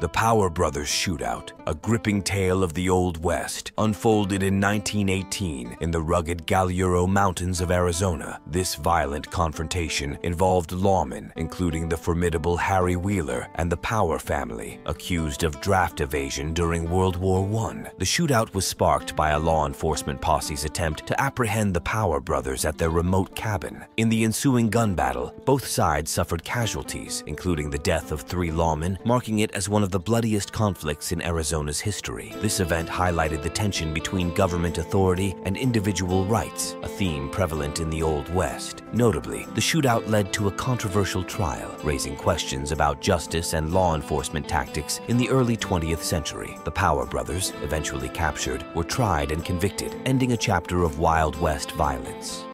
The Power Brothers Shootout, a gripping tale of the Old West, unfolded in 1918 in the rugged Galiuro Mountains of Arizona. This violent confrontation involved lawmen, including the formidable Harry Wheeler and the Power family, accused of draft evasion during World War I. The shootout was sparked by a law enforcement posse's attempt to apprehend the Power Brothers at their remote cabin. In the ensuing gun battle, both sides suffered casualties, including the death of three lawmen, marking it as one of the bloodiest conflicts in Arizona's history. This event highlighted the tension between government authority and individual rights, a theme prevalent in the Old West. Notably, the shootout led to a controversial trial, raising questions about justice and law enforcement tactics in the early 20th century. The Power Brothers, eventually captured, were tried and convicted, ending a chapter of Wild West violence.